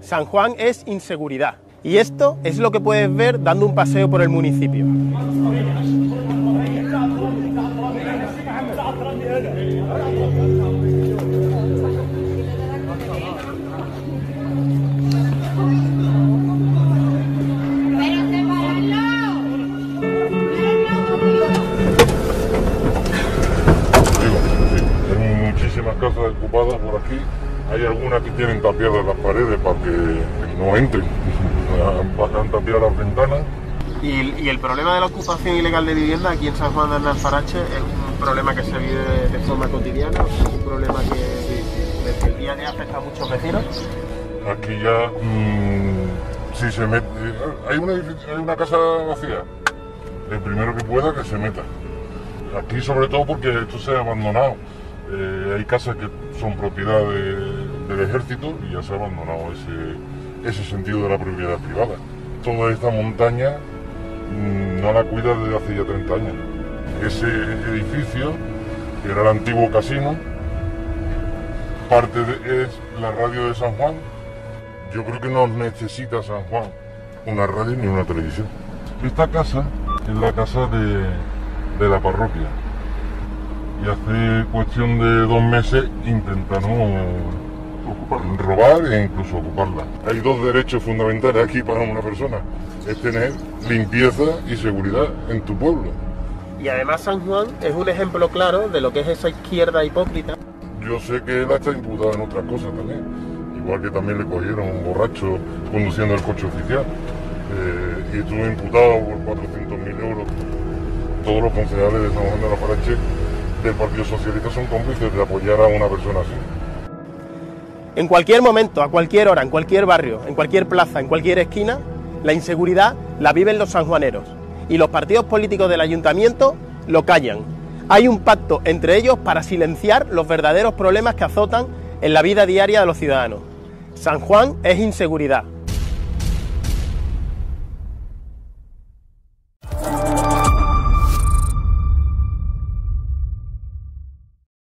San Juan es inseguridad. Y esto es lo que puedes ver dando un paseo por el municipio. Hay muchísimas casas ocupadas por aquí. Hay algunas que tienen tapiadas las paredes para que no entren. Van tapiar las ventanas. Y, el problema de la ocupación ilegal de vivienda aquí en San Juan de Alfarache es un problema que se vive de forma cotidiana, es un problema que desde el día a día afecta a muchos vecinos. Aquí ya, mm, si se mete, hay una, hay una casa vacía, el primero que pueda que se meta. Aquí sobre todo porque esto se ha abandonado. Eh, hay casas que son propiedad del ejército y ya se ha abandonado ese, ese sentido de la propiedad privada. Toda esta montaña mm, no la cuida desde hace ya 30 años. Ese edificio, que era el antiguo casino, parte de, es la radio de San Juan. Yo creo que no necesita San Juan una radio ni una televisión. Esta casa es la casa de, de la parroquia. Y hace cuestión de dos meses intentaron robar e incluso ocuparla. Hay dos derechos fundamentales aquí para una persona. Es tener limpieza y seguridad en tu pueblo. Y además San Juan es un ejemplo claro de lo que es esa izquierda hipócrita. Yo sé que él está imputado en otras cosas también. Igual que también le cogieron un borracho conduciendo el coche oficial. Eh, y estuvo imputado por 400.000 euros todos los concejales de San Juan de la Parache del Partido Socialista son cómplices de apoyar a una persona así. En cualquier momento, a cualquier hora, en cualquier barrio, en cualquier plaza, en cualquier esquina, la inseguridad la viven los sanjuaneros y los partidos políticos del ayuntamiento lo callan. Hay un pacto entre ellos para silenciar los verdaderos problemas que azotan en la vida diaria de los ciudadanos. San Juan es inseguridad,